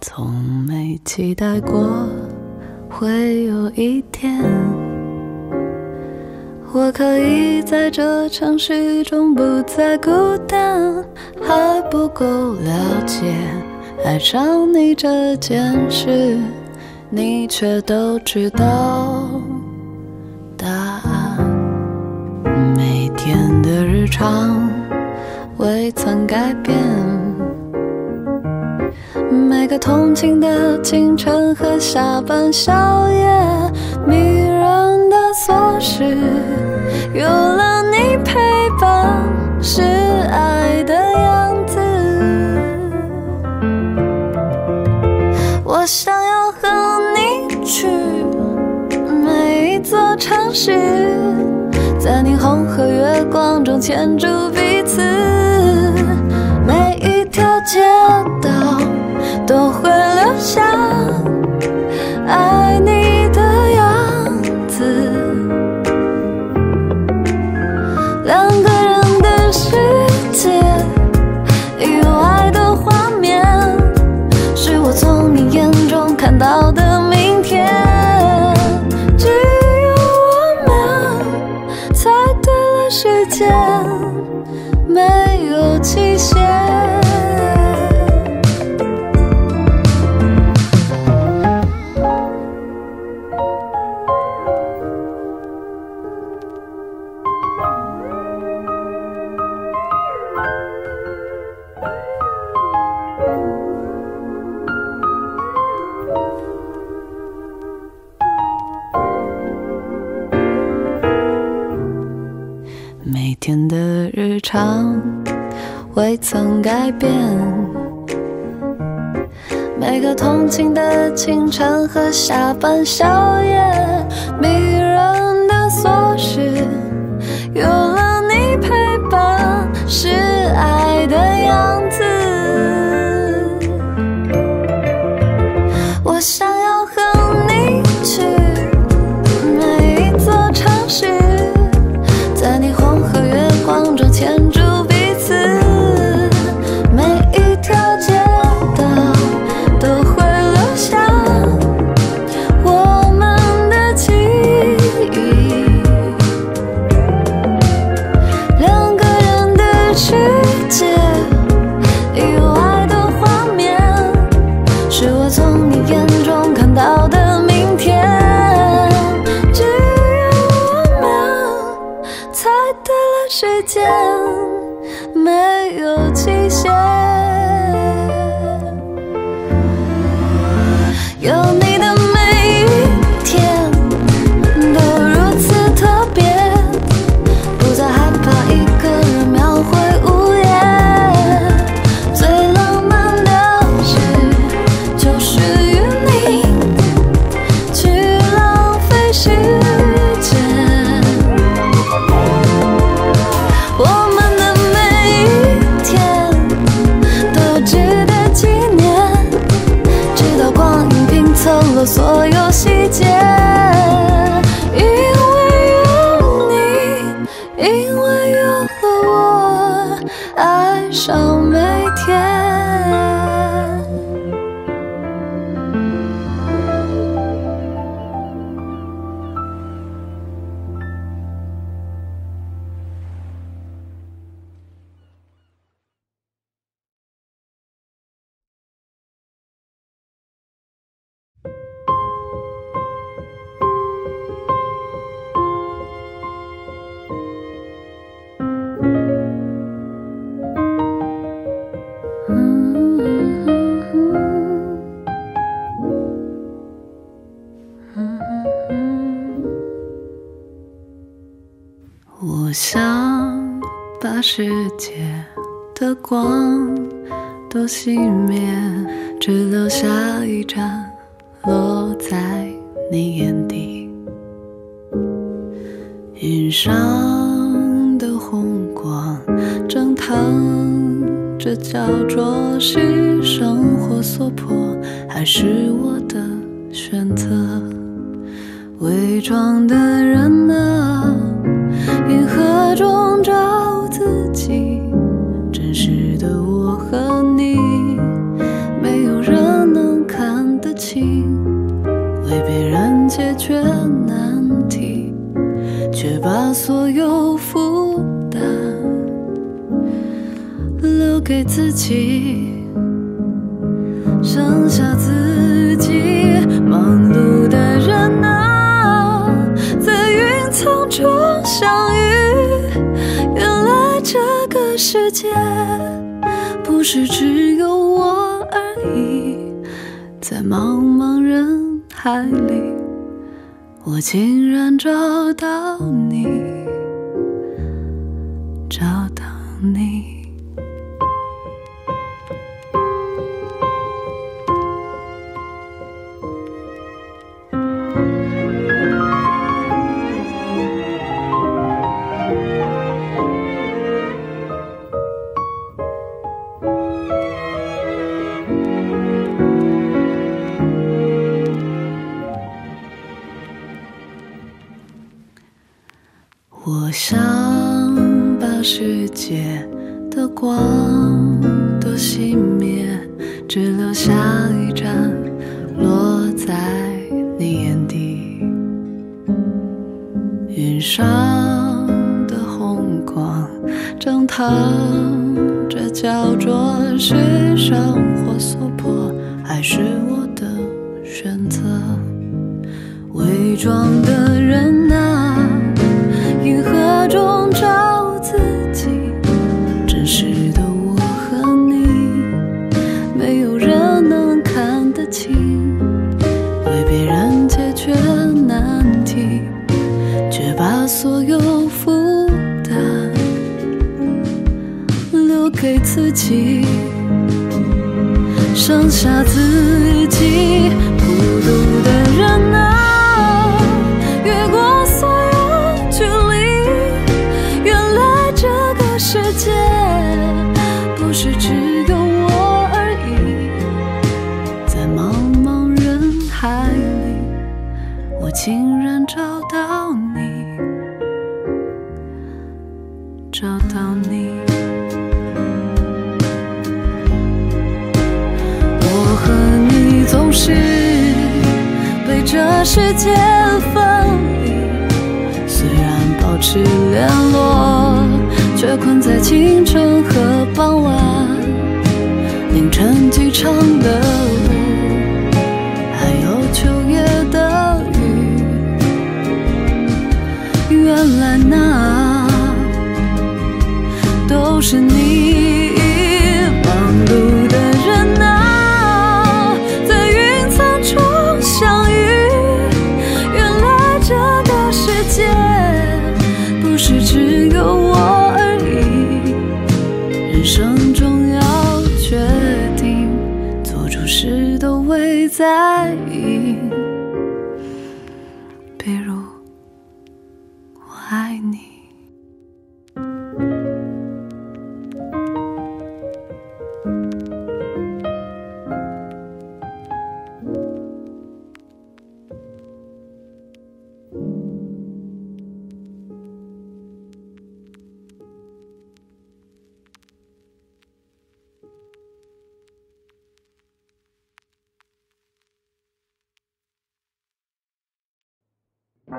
从没期待过会有一天，我可以在这城市中不再孤单。还不够了解爱上你这件事，你却都知道答案。每天的日常未曾改变。每个通勤的清晨和下班宵夜，迷琐事，有了你陪伴是爱的样子。我想要和你去每一座城市，在霓虹和月光中牵住彼此，每一条街道。都会留下常未曾改变，每个同情的清晨和下班宵夜，迷人的琐事，有了你陪伴是爱的样子。想把世界的光都熄灭，只留下一盏落在你眼底。云上的红光正烫着，焦灼是生活所迫，还是我的选择？伪装的却难题，却把所有负担留给自己，剩下自己忙碌的人啊，在云层中相遇。原来这个世界不是只有我而已，在茫茫人海里，我竟然找到你，光都熄灭，只留下一盏落在你眼底。云上的红光正烫着，焦灼是生活所迫，还是到你。我和你总是被这世界分离，虽然保持联络，却困在清晨和傍晚，凌晨机场的 Solace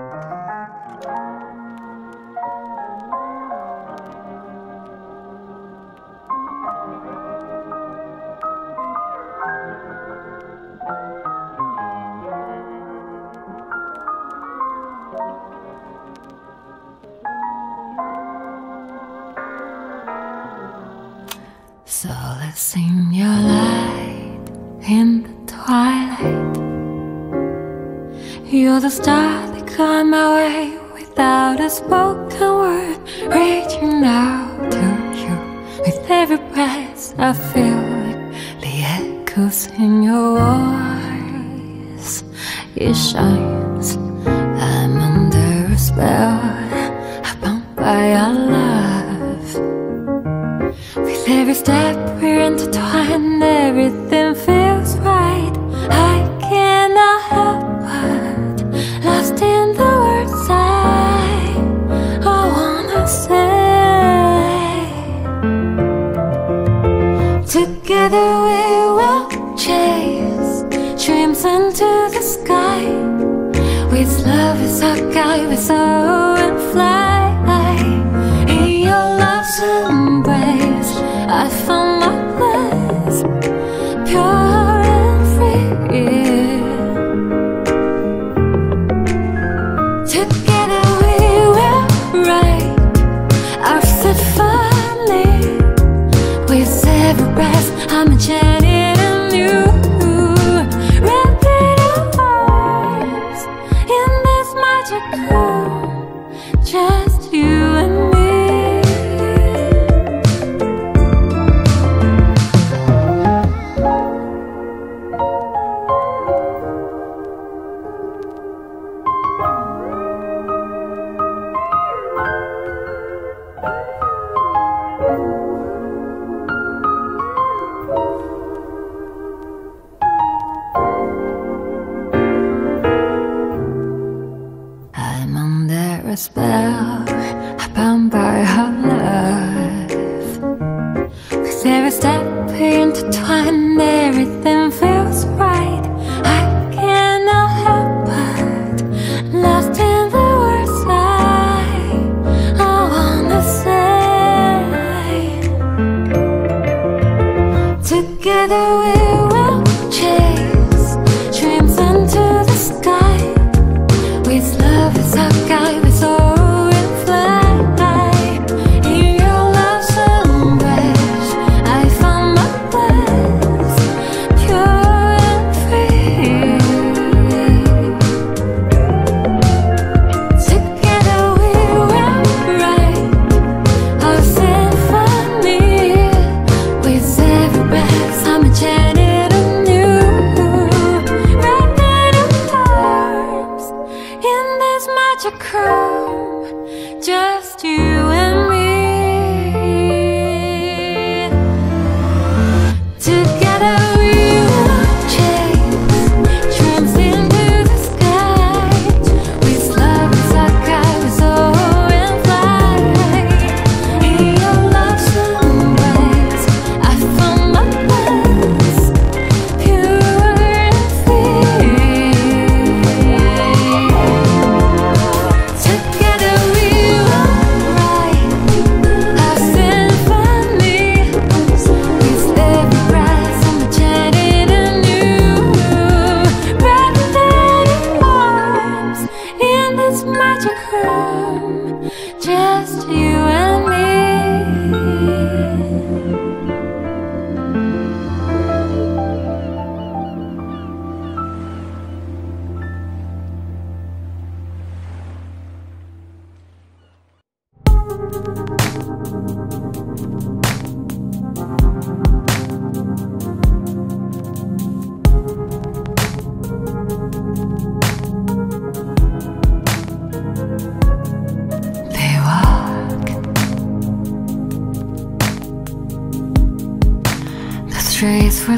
in your light in the twilight. You're the star on my way without a spoken word, reaching out to you with every breath I feel the echoes in your voice. It shines. I'm under a spell, bound by our love. With every step we're intertwined, everything with sorrow and fly. In your love's embrace I found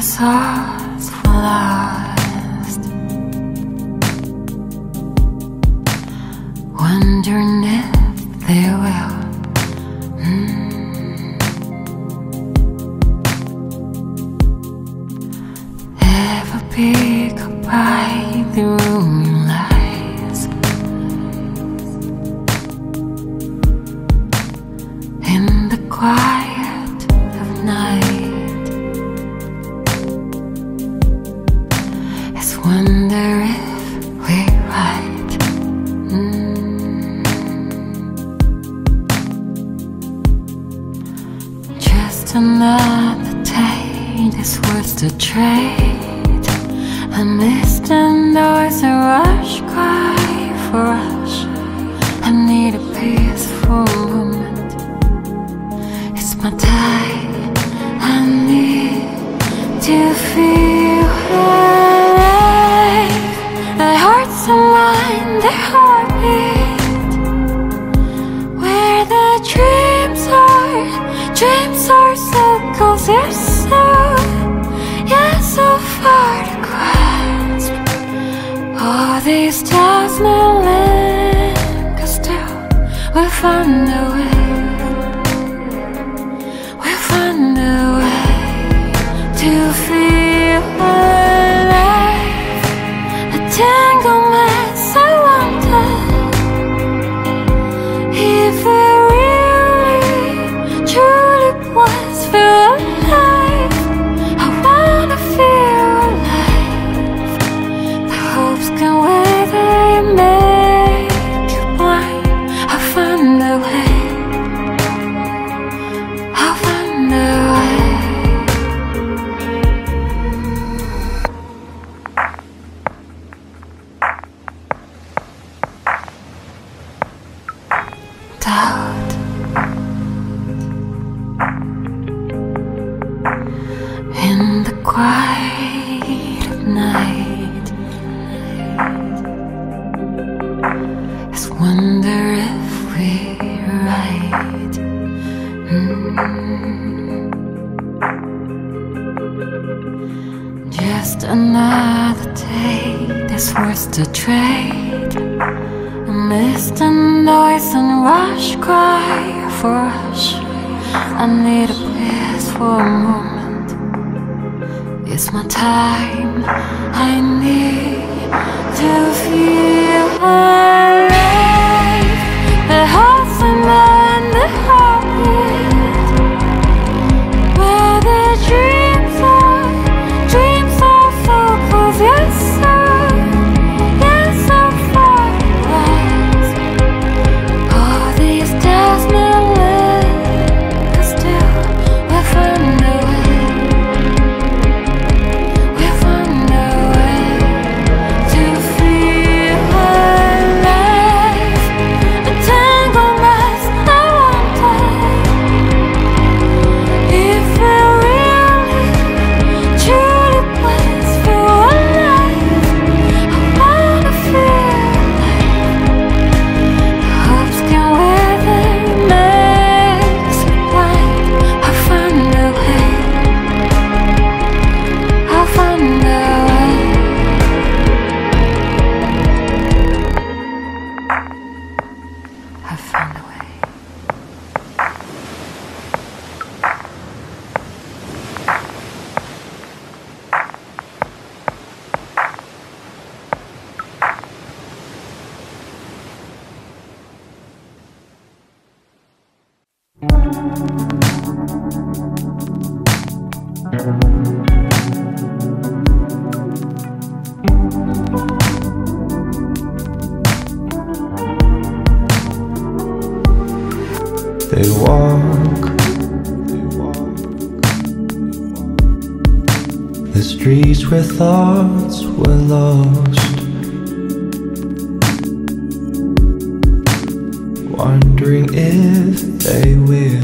sauce lost. Wondering if they will. Mm. Ever pick up by the room. is worth the trade. Miss the noise and rush, cry for rush I need a place for a moment. It's my time, I need to feel alive. The heart's and the where thoughts were lost. Wondering if they will.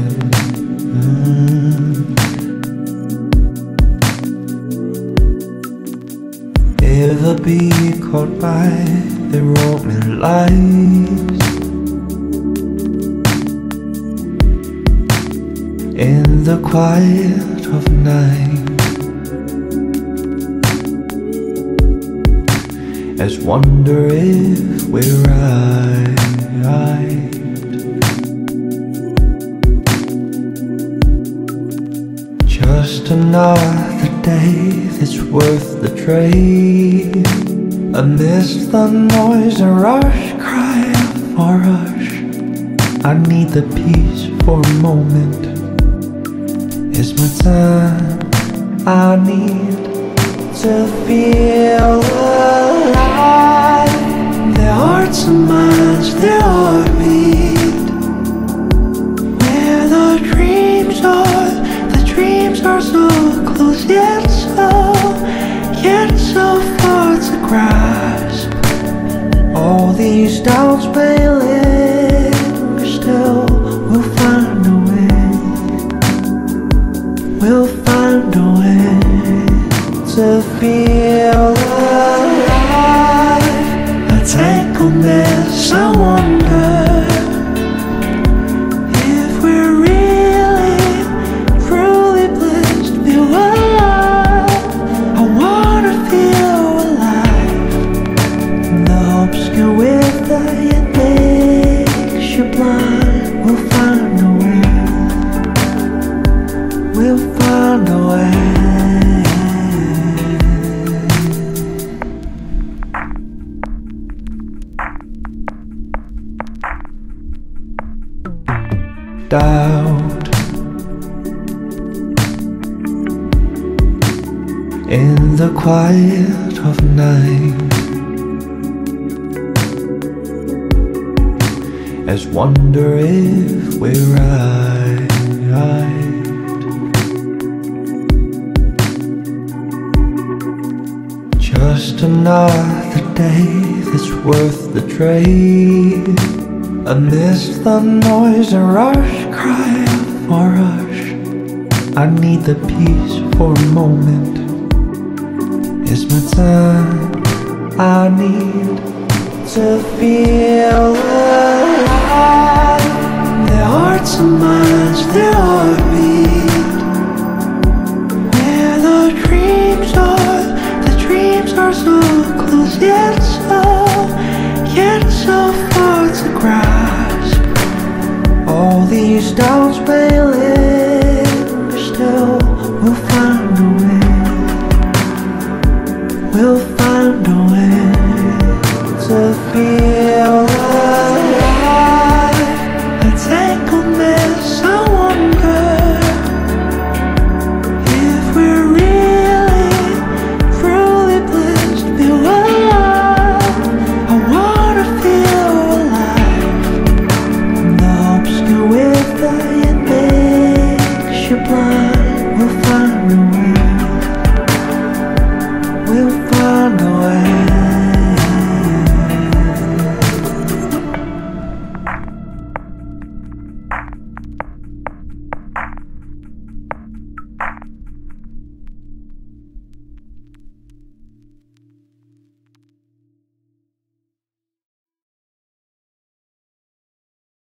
Ever be caught by the own lies in the quiet of night. As wonder if we're right. Just another day that's worth the trade. Amidst the noise, a rush cry for rush. I need the peace for a moment. It's my time I need to feel Their hearts and minds, their heartbeat. Where the dreams are, the dreams are so close yet so, yet so far to grasp. All these doubts may doubt. In the quiet of night, as wonder if we're right. Just another day that's worth the trade. Amidst the noise and rush, cry out for rush. I need the peace for a moment. It's my time. I need to feel alive. Their hearts and minds, their heartbeat. Where the dreams are, the dreams are so close yet so, yet so